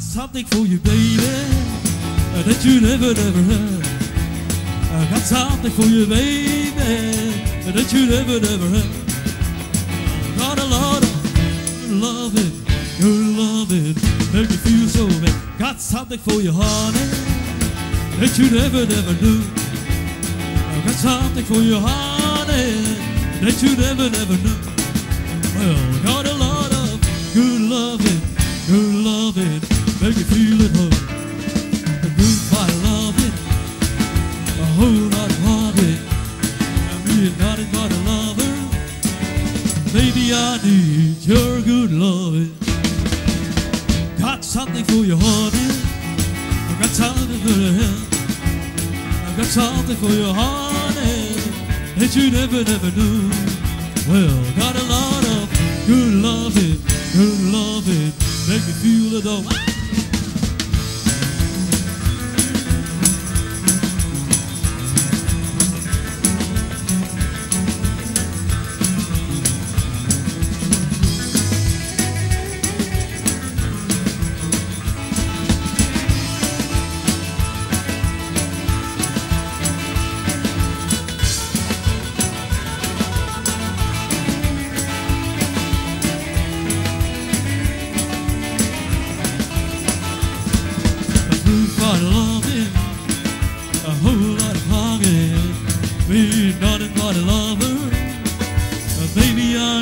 Got something for you, baby, uh, that you never, never had. I got something for you, baby, uh, that you never, never had. Got a lot of loving, good loving, make you feel so bad. Got something for you, honey, that you never, never knew. I got something for you, honey, that you never, never knew. Well, got a lot of good loving, good loving, I need your good loving. Got something for your honey. I got something for your hand. I got something for your honey that you never, never knew. Well, got a lot of good loving, good loving, make me feel it all.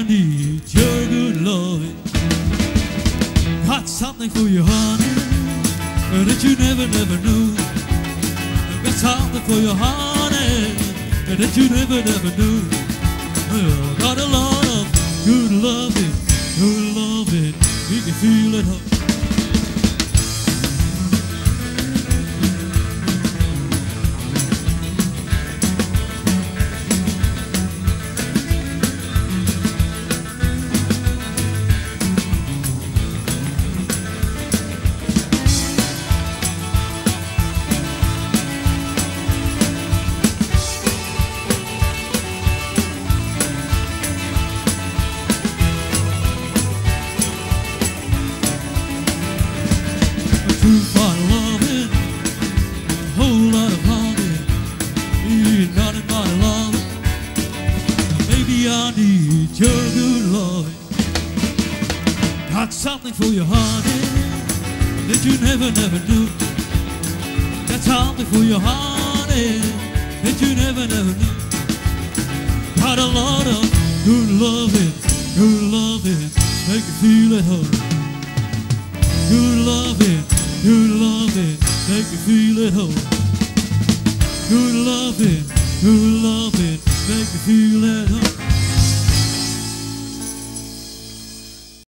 Need your good loving. Got something for you, honey, that you never, never knew. Got something for you, honey, that you never, never knew. Got a lot of good loving, good loving. You can feel at me nothing but a. Baby, I need your good loving. Got something for you, honey, that you never, never knew. Got something for you, honey, that you never, never knew. Got a lot of good loving, good loving, make you feel at home. Good loving, good loving, make you feel at home. Good loving, loving, make you feel at home.